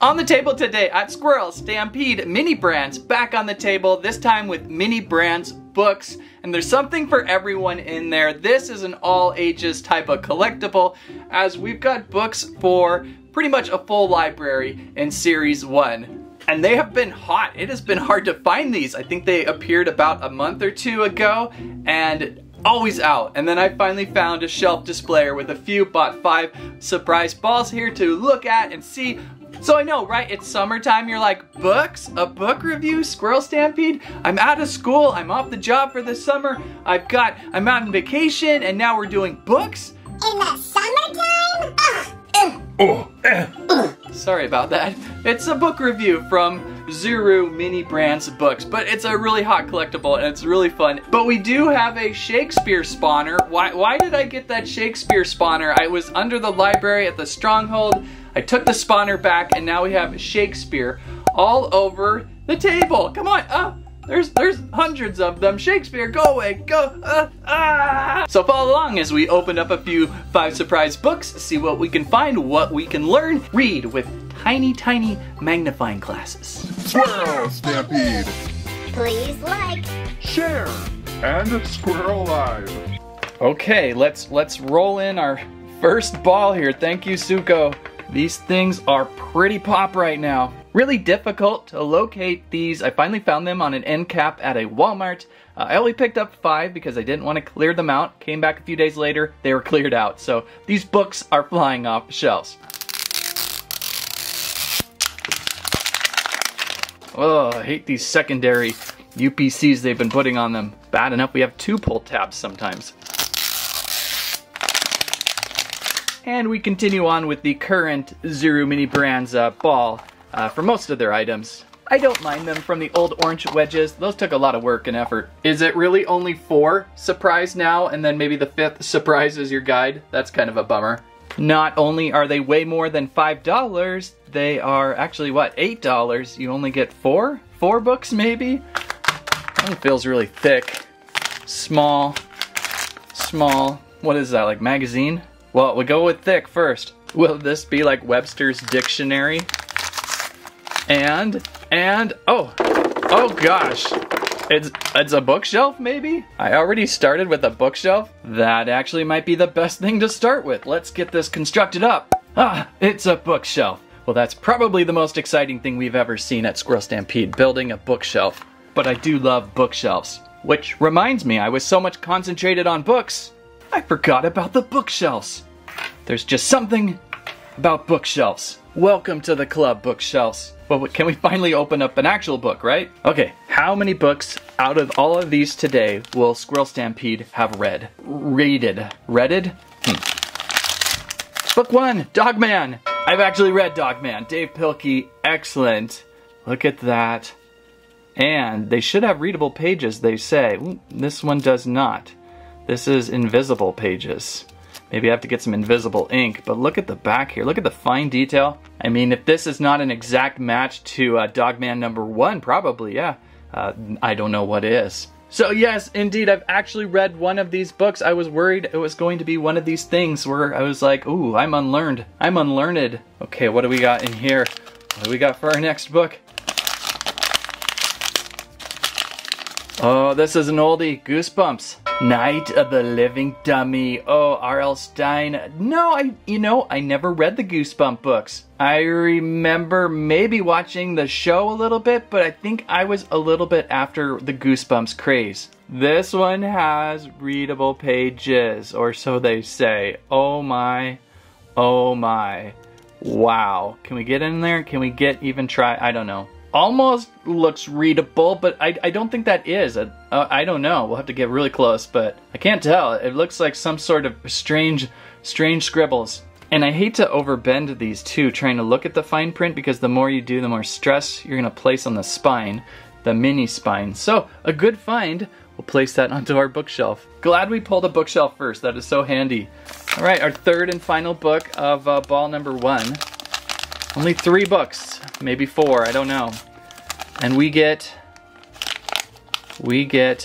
On the table today at Squirrel Stampede Mini Brands back on the table, this time with Mini Brands books. And there's something for everyone in there. This is an all ages type of collectible as we've got books for pretty much a full library in series one. And they have been hot. It has been hard to find these. I think they appeared about a month or two ago and always out. And then I finally found a shelf displayer with a few, bought five surprise balls here to look at and see so I know, right? It's summertime. You're like, books? A book review? Squirrel Stampede? I'm out of school. I'm off the job for the summer. I've got, I'm out on vacation and now we're doing books? In the summertime? Ugh. Oh, eh. Sorry about that. It's a book review from Zuru Mini Brands books, but it's a really hot collectible and it's really fun. But we do have a Shakespeare spawner. Why, why did I get that Shakespeare spawner? I was under the library at the Stronghold I took the spawner back and now we have Shakespeare all over the table. Come on, uh, there's there's hundreds of them. Shakespeare, go away, go, uh, ah. So follow along as we open up a few five surprise books, see what we can find, what we can learn, read with tiny, tiny magnifying glasses. Squirrel Stampede. Please like, share, and Squirrel Live. Okay, let's let's roll in our first ball here. Thank you, Suko. These things are pretty pop right now. Really difficult to locate these. I finally found them on an end cap at a Walmart. Uh, I only picked up five because I didn't want to clear them out. Came back a few days later, they were cleared out. So these books are flying off shelves. Oh, I hate these secondary UPCs they've been putting on them. Bad enough we have two pull tabs sometimes. And we continue on with the current Zuru Mini Brands uh, ball uh, for most of their items. I don't mind them from the old orange wedges. Those took a lot of work and effort. Is it really only four surprise now and then maybe the fifth surprise is your guide? That's kind of a bummer. Not only are they way more than $5, they are actually what, $8? You only get four? Four books maybe? One feels really thick. Small. Small. What is that, like magazine? Well, we go with thick first. Will this be like Webster's dictionary? And, and, oh, oh gosh. It's, it's a bookshelf, maybe? I already started with a bookshelf? That actually might be the best thing to start with. Let's get this constructed up. Ah, it's a bookshelf. Well, that's probably the most exciting thing we've ever seen at Squirrel Stampede, building a bookshelf. But I do love bookshelves. Which reminds me, I was so much concentrated on books, I forgot about the bookshelves. There's just something about bookshelves. Welcome to the club, bookshelves. Well, can we finally open up an actual book, right? Okay, how many books out of all of these today will Squirrel Stampede have read? Rated. Readed? Hmm. Book one, Dogman. I've actually read Dogman. Dav Pilkey, excellent. Look at that. And they should have readable pages, they say. This one does not. This is invisible pages. Maybe I have to get some invisible ink, but look at the back here. Look at the fine detail. I mean, if this is not an exact match to uh, Dogman number one, probably, yeah. Uh, I don't know what is. So yes, indeed, I've actually read one of these books. I was worried it was going to be one of these things where I was like, ooh, I'm unlearned. I'm unlearned. Okay, what do we got in here? What do we got for our next book? Oh, this is an oldie, Goosebumps. Night of the Living Dummy. Oh, R.L. Stine. No, I, you know, I never read the Goosebump books. I remember maybe watching the show a little bit, but I think I was a little bit after the Goosebumps craze. This one has readable pages, or so they say. Oh my, oh my. Wow. Can we get in there? Can we get even try? I don't know almost looks readable, but I, I don't think that is. I, uh, I don't know. We'll have to get really close, but I can't tell. It looks like some sort of strange, strange scribbles. And I hate to overbend these too, trying to look at the fine print because the more you do, the more stress you're gonna place on the spine, the mini spine. So a good find, we'll place that onto our bookshelf. Glad we pulled a bookshelf first, that is so handy. All right, our third and final book of uh, ball number one. Only three books, maybe four, I don't know. And we get, we get,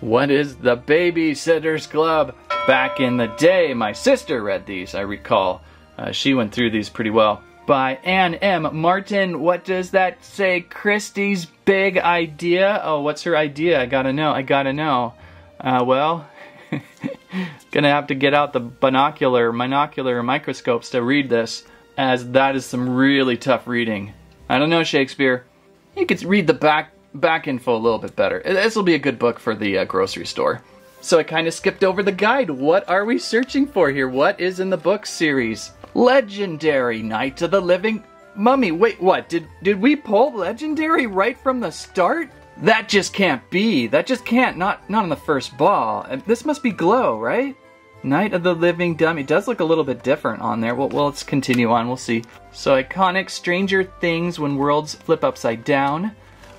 what is the Babysitter's Club? Back in the day, my sister read these, I recall. Uh, she went through these pretty well. by Ann M. Martin. What does that say? Kristy's big idea? Oh, what's her idea? I gotta know. I gotta know. Uh, well, gonna have to get out the binocular, monocular microscopes to read this, as that is some really tough reading. I don't know, Shakespeare. You could read the back back info a little bit better. This will be a good book for the uh, grocery store. So I kind of skipped over the guide. What are we searching for here? What is in the book series? Legendary Night of the Living Mummy. Wait, what? Did did we pull Legendary right from the start? That just can't be. That just can't. Not not on the first ball. This must be Glow, right? Night of the Living Dummy. It does look a little bit different on there. Well, well, let's continue on. We'll see. So iconic Stranger Things when worlds flip upside down.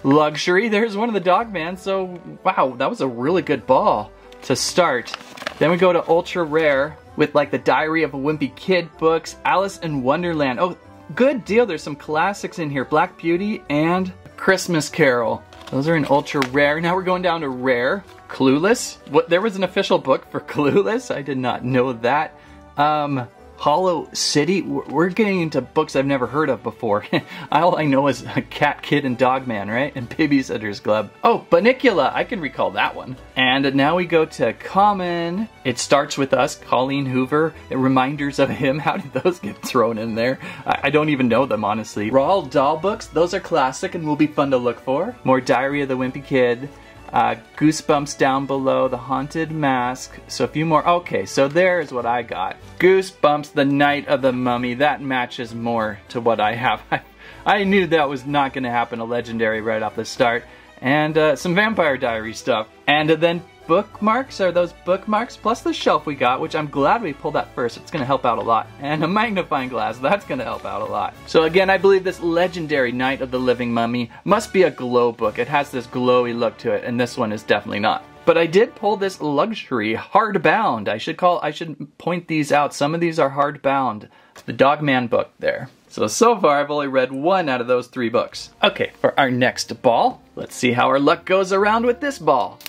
Luxury. There's one of the Dogman. So wow, that was a really good ball to start. Then we go to Ultra Rare with like the Diary of a Wimpy Kid books, Alice in Wonderland. Oh, good deal. There's some classics in here. Black Beauty and Christmas Carol. Those are in ultra rare. Now we're going down to rare. Clueless. What? There was an official book for Clueless. I did not know that. Um, Hollow City. We're getting into books I've never heard of before. All I know is Cat Kid and Dogman, right? And Babysitter's Club. Oh, Bunnicula. I can recall that one. And now we go to Common. It starts with us, Colleen Hoover. It Reminders of him. How did those get thrown in there? I, I don't even know them, honestly. Roald Dahl books. Those are classic and will be fun to look for. More Diary of the Wimpy Kid. Uh, Goosebumps down below, The Haunted Mask. So a few more. Okay, so there's what I got. Goosebumps, The Night of the Mummy. That matches more to what I have. I knew that was not going to happen, a legendary right off the start. And uh, some Vampire Diary stuff. And then bookmarks are those bookmarks plus the shelf we got, which I'm glad we pulled that first. It's going to help out a lot. And a magnifying glass, that's going to help out a lot. So again, I believe this legendary Night of the Living Mummy must be a glow book. It has this glowy look to it, and this one is definitely not. But I did pull this luxury hardbound. I should call I should point these out. Some of these are hardbound. The Dogman book there. So so far I've only read one out of those three books. Okay, for our next ball, let's see how our luck goes around with this ball.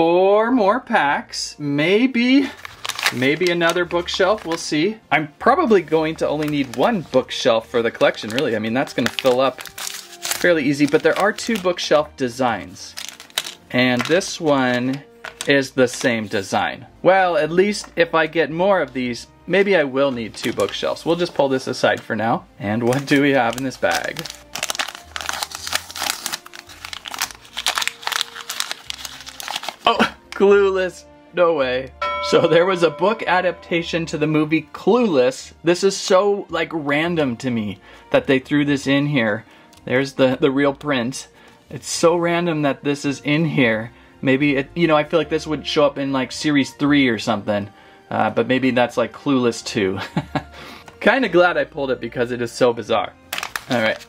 Four more packs, maybe Maybe another bookshelf, we'll see. I'm probably going to only need one bookshelf for the collection, really. I mean, that's gonna fill up fairly easy, but there are two bookshelf designs. And this one is the same design. Well, at least if I get more of these, maybe I will need two bookshelves. We'll just pull this aside for now. And what do we have in this bag? Clueless. No way. So there was a book adaptation to the movie Clueless. This is so like random to me that they threw this in here. There's the the real print. It's so random that this is in here. Maybe it, you know, I feel like this would show up in like series three or something. Uh, but maybe that's like Clueless 2. kind of glad I pulled it because it is so bizarre. All right.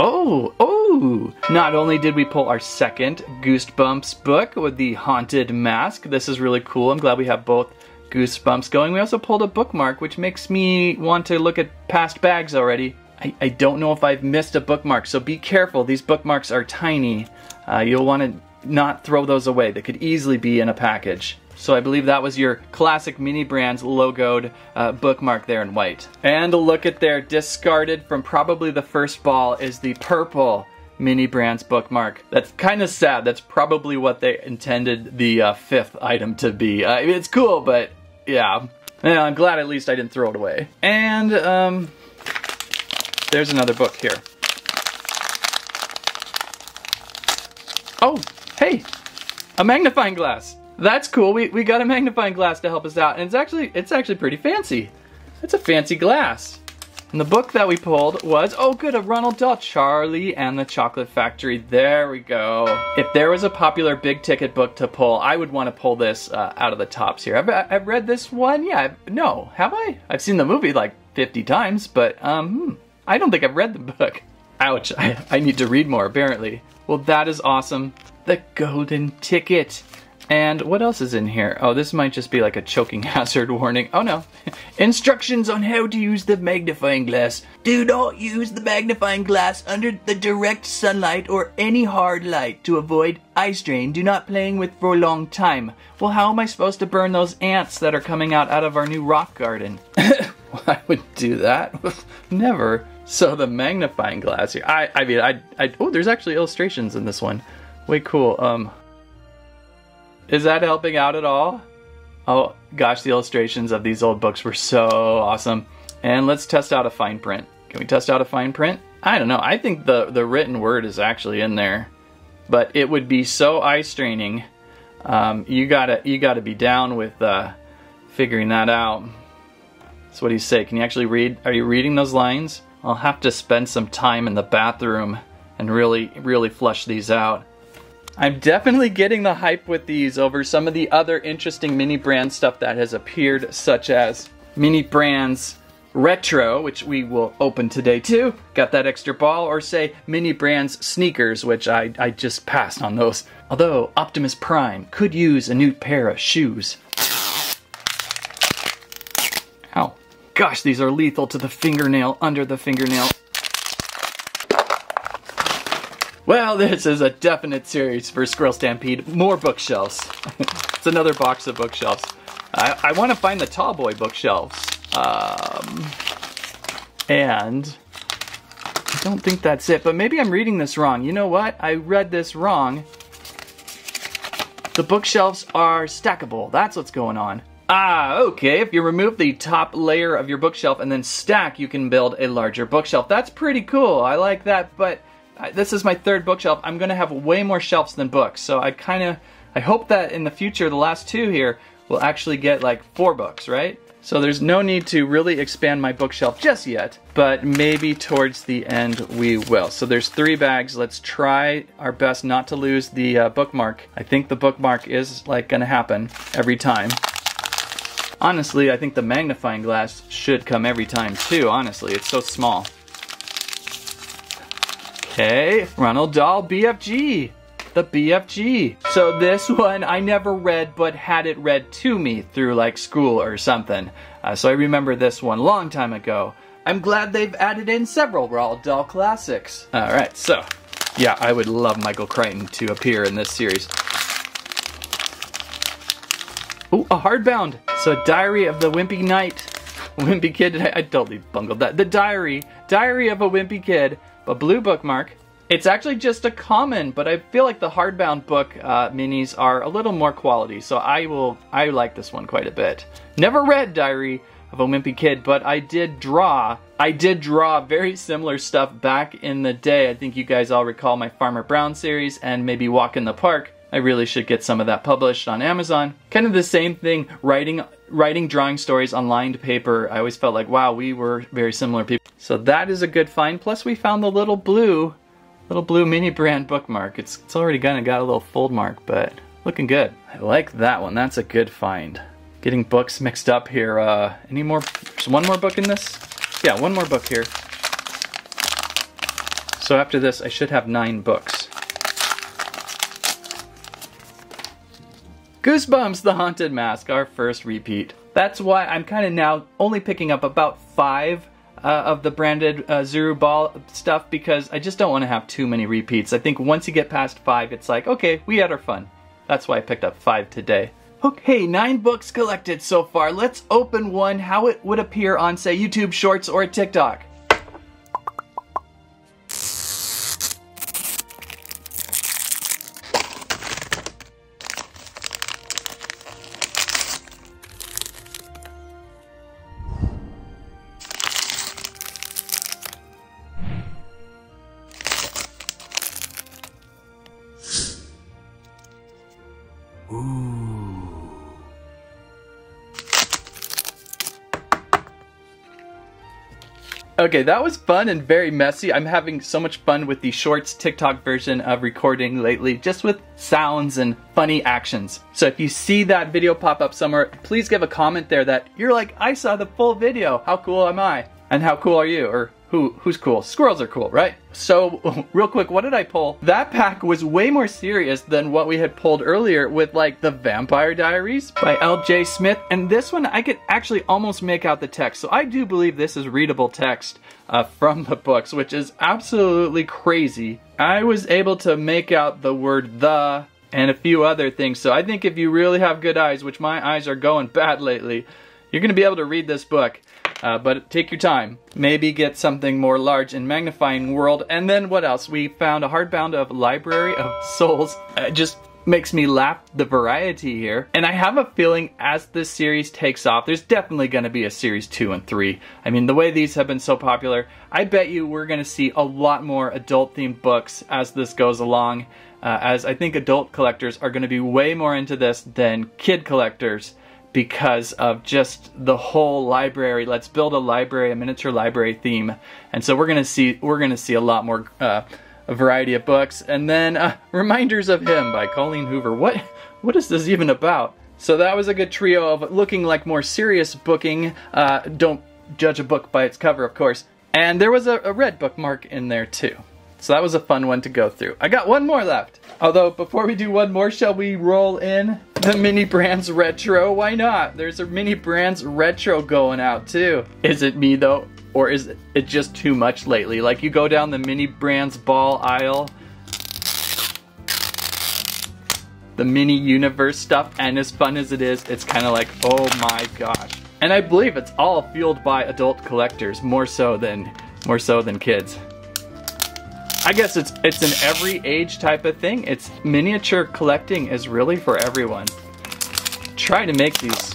Oh, oh! Not only did we pull our second Goosebumps book with the Haunted Mask, this is really cool. I'm glad we have both Goosebumps going. We also pulled a bookmark, which makes me want to look at past bags already. I, I don't know if I've missed a bookmark, so be careful. These bookmarks are tiny. Uh, you'll want to not throw those away. They could easily be in a package. So I believe that was your classic Mini Brands logoed uh, bookmark there in white. And look at there, discarded from probably the first ball is the purple Mini Brands bookmark. That's kind of sad. That's probably what they intended the uh, fifth item to be. Uh, it's cool, but yeah. yeah. I'm glad at least I didn't throw it away. And um, there's another book here. Oh, hey, a magnifying glass. That's cool. We, we got a magnifying glass to help us out, and it's actually it's actually pretty fancy. It's a fancy glass. And the book that we pulled was, oh good, a Ronald Dahl, Charlie and the Chocolate Factory. There we go. If there was a popular big ticket book to pull, I would want to pull this uh, out of the tops here. I've, I've read this one, yeah, I've, no, have I? I've seen the movie like 50 times, but um, hmm, I don't think I've read the book. Ouch, I, I need to read more apparently. Well, that is awesome. The golden ticket. And what else is in here? Oh, this might just be like a choking hazard warning. Oh no. Instructions on how to use the magnifying glass. Do not use the magnifying glass under the direct sunlight or any hard light to avoid eye strain. Do not playing with for a long time. Well, how am I supposed to burn those ants that are coming out out of our new rock garden? I would do that. Never. So the magnifying glass here. I I mean I I oh there's actually illustrations in this one. Way cool. Um is that helping out at all? Oh gosh, the illustrations of these old books were so awesome. And let's test out a fine print. Can we test out a fine print? I don't know. I think the the written word is actually in there, but it would be so eye straining. Um, you gotta you gotta be down with uh, figuring that out. That's what do you say. Can you actually read? Are you reading those lines? I'll have to spend some time in the bathroom and really really flush these out. I'm definitely getting the hype with these over some of the other interesting mini brand stuff that has appeared, such as Mini Brands Retro, which we will open today too. Got that extra ball, or say Mini Brands Sneakers, which I, I just passed on those. Although Optimus Prime could use a new pair of shoes. Ow. Gosh, these are lethal to the fingernail under the fingernail. Well, this is a definite series for Squirrel Stampede. More bookshelves. it's another box of bookshelves. I, I want to find the Tall Boy bookshelves. Um, and I don't think that's it, but maybe I'm reading this wrong. You know what? I read this wrong. The bookshelves are stackable. That's what's going on. Ah, okay. If you remove the top layer of your bookshelf and then stack, you can build a larger bookshelf. That's pretty cool. I like that, but this is my third bookshelf. I'm going to have way more shelves than books. So I kind of, I hope that in the future, the last two here, will actually get like four books, right? So there's no need to really expand my bookshelf just yet, but maybe towards the end we will. So there's three bags. Let's try our best not to lose the uh, bookmark. I think the bookmark is like gonna happen every time. Honestly, I think the magnifying glass should come every time too, honestly. It's so small. Okay, Ronald Dahl BFG. The BFG. So this one I never read, but had it read to me through like school or something. Uh, so I remember this one long time ago. I'm glad they've added in several Roald Dahl classics. All right, so yeah, I would love Michael Crichton to appear in this series. Ooh, a hardbound. So Diary of the Wimpy Knight. Wimpy Kid, I, I totally bungled that. The Diary, Diary of a Wimpy Kid a blue bookmark. It's actually just a common, but I feel like the hardbound book uh, minis are a little more quality, so I will, I like this one quite a bit. Never read Diary of a Wimpy Kid, but I did draw. I did draw very similar stuff back in the day. I think you guys all recall my Farmer Brown series and maybe Walk in the Park. I really should get some of that published on Amazon. Kind of the same thing, writing writing drawing stories on lined paper. I always felt like, wow, we were very similar people. So that is a good find. Plus we found the little blue, little blue mini brand bookmark. It's, it's already kind of got a little fold mark, but looking good. I like that one. That's a good find. Getting books mixed up here. Uh, any more? There's one more book in this? Yeah, one more book here. So after this, I should have nine books. Goosebumps, The Haunted Mask, our first repeat. That's why I'm kind of now only picking up about five uh, of the branded uh, Zuru Ball stuff because I just don't want to have too many repeats. I think once you get past five, it's like, okay, we had our fun. That's why I picked up five today. Okay, nine books collected so far. Let's open one how it would appear on, say, YouTube Shorts or TikTok. Okay, that was fun and very messy. I'm having so much fun with the Shorts TikTok version of recording lately, just with sounds and funny actions. So if you see that video pop up somewhere, please give a comment there that you're like, I saw the full video. How cool am I? And how cool are you? Or who who's cool? Squirrels are cool, right? So, real quick, what did I pull? That pack was way more serious than what we had pulled earlier with like the Vampire Diaries by L.J. Smith. And this one, I could actually almost make out the text. So I do believe this is readable text uh, from the books, which is absolutely crazy. I was able to make out the word the and a few other things. So I think if you really have good eyes, which my eyes are going bad lately, you're going to be able to read this book. Uh, but take your time. Maybe get something more large and magnifying world. And then what else? We found a hardbound of Library of Souls. It just makes me laugh the variety here. And I have a feeling as this series takes off, there's definitely going to be a series two and three. I mean, the way these have been so popular, I bet you we're going to see a lot more adult themed books as this goes along. Uh, as I think adult collectors are going to be way more into this than kid collectors because of just the whole library. Let's build a library, a miniature library theme, and so we're gonna see we're gonna see a lot more uh, a variety of books, and then uh, reminders of him by Colleen Hoover. What what is this even about? So that was a good trio of looking like more serious booking. Uh, don't judge a book by its cover, of course. And there was a, a red bookmark in there too. So that was a fun one to go through. I got one more left. Although, before we do one more, shall we roll in the Mini Brands Retro? Why not? There's a Mini Brands Retro going out too. Is it me though? Or is it just too much lately? Like you go down the Mini Brands ball aisle, the Mini Universe stuff, and as fun as it is, it's kind of like, oh my gosh. And I believe it's all fueled by adult collectors, more so than, more so than kids. I guess it's it's an every age type of thing. It's miniature collecting is really for everyone. Try to make these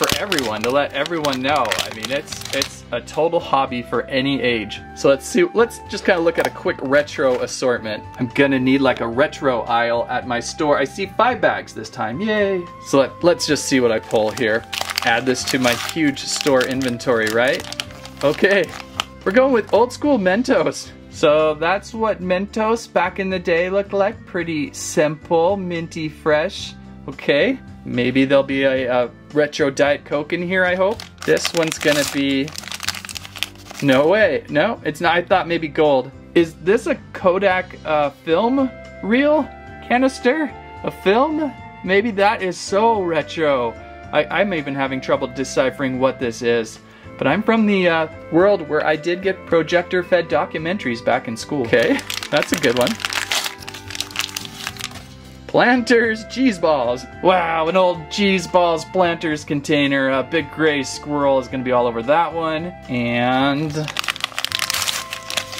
for everyone to let everyone know. I mean, it's it's a total hobby for any age. So let's see. Let's just kind of look at a quick retro assortment. I'm gonna need like a retro aisle at my store. I see five bags this time. Yay! So let, let's just see what I pull here. Add this to my huge store inventory, right? Okay, we're going with old school Mentos. So that's what Mentos back in the day looked like. Pretty simple, minty fresh. Okay, maybe there'll be a, a, retro Diet Coke in here, I hope. This one's gonna be... No way, no, it's not, I thought maybe gold. Is this a Kodak uh, film reel canister? A film? Maybe that is so retro. I, I'm even having trouble deciphering what this is. But I'm from the uh, world where I did get projector-fed documentaries back in school. Okay, that's a good one. Planters cheese balls. Wow, an old cheese balls planters container. A big gray squirrel is gonna be all over that one. And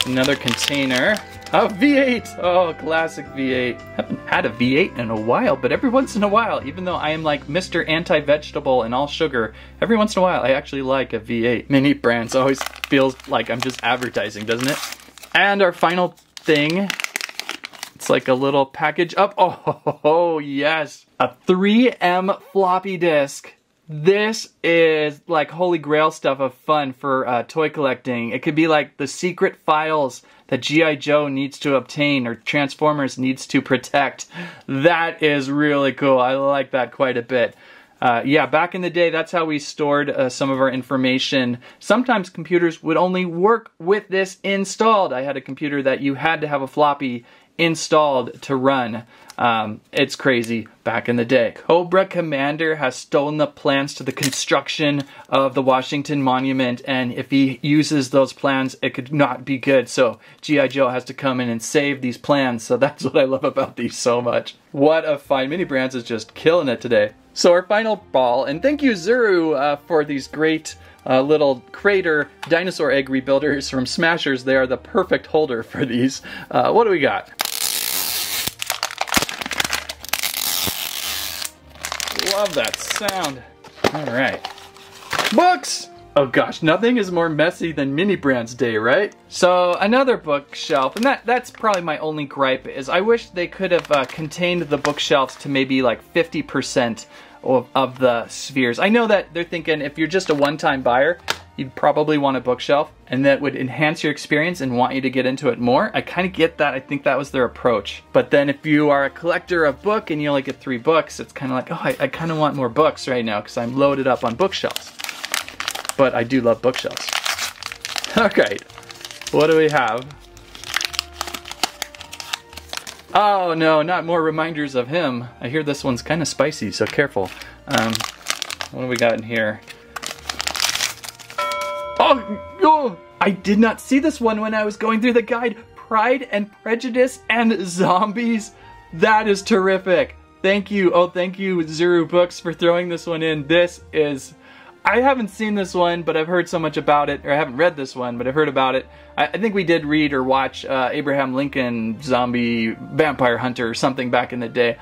another container. A V8! Oh, classic V8. Haven't had a V8 in a while, but every once in a while, even though I am like Mr. Anti-Vegetable and all sugar, every once in a while I actually like a V8. Mini brands always feels like I'm just advertising, doesn't it? And our final thing, it's like a little package up. Oh, oh yes! A 3M floppy disk. This is like holy grail stuff of fun for uh, toy collecting. It could be like the secret files that G.I. Joe needs to obtain or Transformers needs to protect. That is really cool. I like that quite a bit. Uh, yeah, back in the day, that's how we stored uh, some of our information. Sometimes computers would only work with this installed. I had a computer that you had to have a floppy installed to run. Um, it's crazy back in the day. Cobra Commander has stolen the plans to the construction of the Washington Monument, and if he uses those plans, it could not be good. So G.I. Joe has to come in and save these plans. So that's what I love about these so much. What a fine mini brands is just killing it today. So our final ball, and thank you Zuru uh, for these great uh, little crater dinosaur egg rebuilders from Smashers. They are the perfect holder for these. Uh, what do we got? Love that sound. All right. Books! Oh gosh, nothing is more messy than Mini Brands Day, right? So another bookshelf, and that that's probably my only gripe, is I wish they could have uh, contained the bookshelves to maybe like 50% of, of the spheres. I know that they're thinking if you're just a one-time buyer, you'd probably want a bookshelf and that would enhance your experience and want you to get into it more. I kind of get that. I think that was their approach. But then if you are a collector of book and you only get three books, it's kind of like, oh, I, I kind of want more books right now because I'm loaded up on bookshelves. But I do love bookshelves. Right, What do we have? Oh no, not more reminders of him. I hear this one's kind of spicy, so careful. Um, what do we got in here? Oh, oh, I did not see this one when I was going through the guide. Pride and Prejudice and Zombies. That is terrific. Thank you. Oh, thank you, Zuru Books, for throwing this one in. This is I haven't seen this one, but I've heard so much about it, or I haven't read this one, but I've heard about it. I, I think we did read or watch uh, Abraham Lincoln Zombie Vampire Hunter or something back in the day.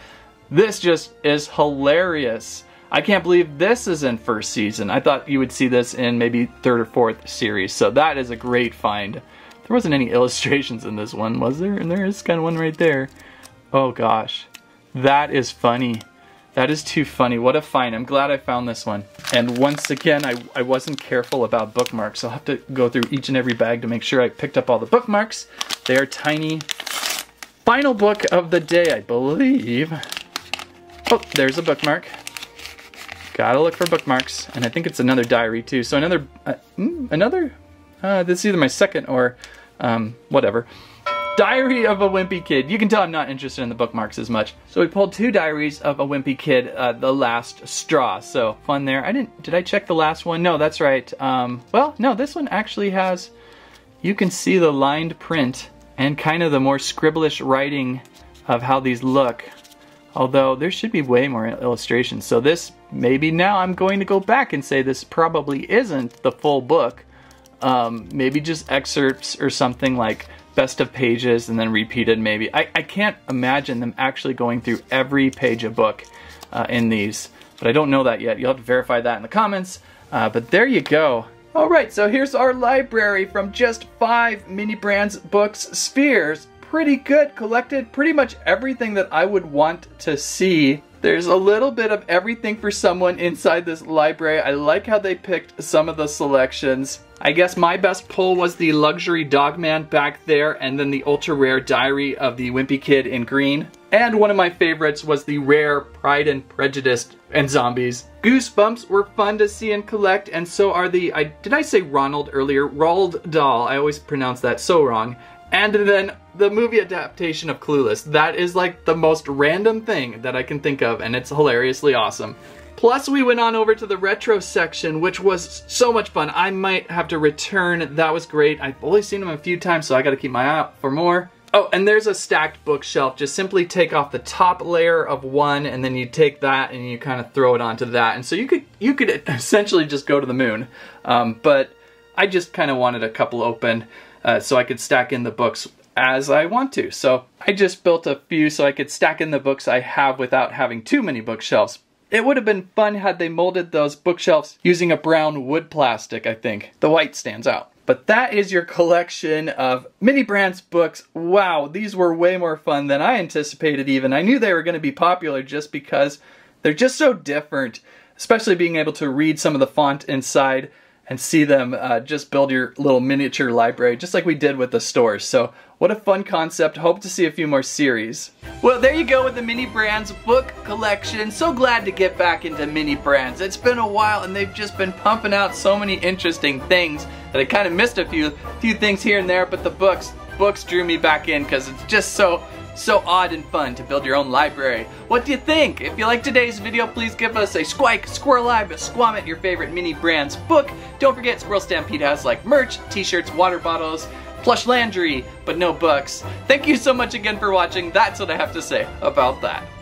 This just is hilarious. I can't believe this is in first season. I thought you would see this in maybe third or fourth series, so that is a great find. There wasn't any illustrations in this one, was there? And there is kind of one right there. Oh gosh, that is funny. That is too funny. What a find. I'm glad I found this one. And once again, I, I wasn't careful about bookmarks. I'll have to go through each and every bag to make sure I picked up all the bookmarks. They are tiny. Final book of the day, I believe. Oh, there's a bookmark. Gotta look for bookmarks. And I think it's another diary too. So another, uh, mm, another, uh, this is either my second or um, whatever. Diary of a Wimpy Kid. You can tell I'm not interested in the bookmarks as much. So we pulled two diaries of a Wimpy Kid, uh, the last straw. So fun there. I didn't, did I check the last one? No, that's right. Um, well, no, this one actually has, you can see the lined print and kind of the more scribblish writing of how these look. Although there should be way more illustrations. So this, maybe now I'm going to go back and say this probably isn't the full book. Um, maybe just excerpts or something like best of pages and then repeated maybe. I, I can't imagine them actually going through every page of book uh, in these, but I don't know that yet. You'll have to verify that in the comments. Uh, but there you go. All right, so here's our library from just five Mini Brands books, Spheres. Pretty good, collected pretty much everything that I would want to see there's a little bit of everything for someone inside this library. I like how they picked some of the selections. I guess my best pull was the Luxury Dogman back there and then the ultra rare Diary of the Wimpy Kid in green. And one of my favorites was the rare Pride and Prejudice and Zombies. Goosebumps were fun to see and collect and so are the, I did I say Ronald earlier? Roald Dahl, I always pronounce that so wrong. And then the movie adaptation of Clueless. That is like the most random thing that I can think of and it's hilariously awesome. Plus we went on over to the retro section which was so much fun. I might have to return. That was great. I've only seen them a few times so I gotta keep my eye out for more. Oh, and there's a stacked bookshelf. Just simply take off the top layer of one and then you take that and you kind of throw it onto that. And so you could you could essentially just go to the moon. Um, but I just kind of wanted a couple open uh, so I could stack in the books as I want to. So I just built a few so I could stack in the books I have without having too many bookshelves. It would have been fun had they molded those bookshelves using a brown wood plastic, I think. The white stands out. But that is your collection of Mini Brands books. Wow, these were way more fun than I anticipated even. I knew they were going to be popular just because they're just so different, especially being able to read some of the font inside and see them uh, just build your little miniature library, just like we did with the stores. So what a fun concept. Hope to see a few more series. Well, there you go with the Mini Brands book collection. So glad to get back into Mini Brands. It's been a while and they've just been pumping out so many interesting things that I kind of missed a few, few things here and there, but the books, books drew me back in because it's just so so odd and fun to build your own library. What do you think? If you like today's video, please give us a squike, squirrel eye, squammet your favorite mini brands book. Don't forget Squirrel Stampede has like merch, t-shirts, water bottles, plush landry, but no books. Thank you so much again for watching. That's what I have to say about that.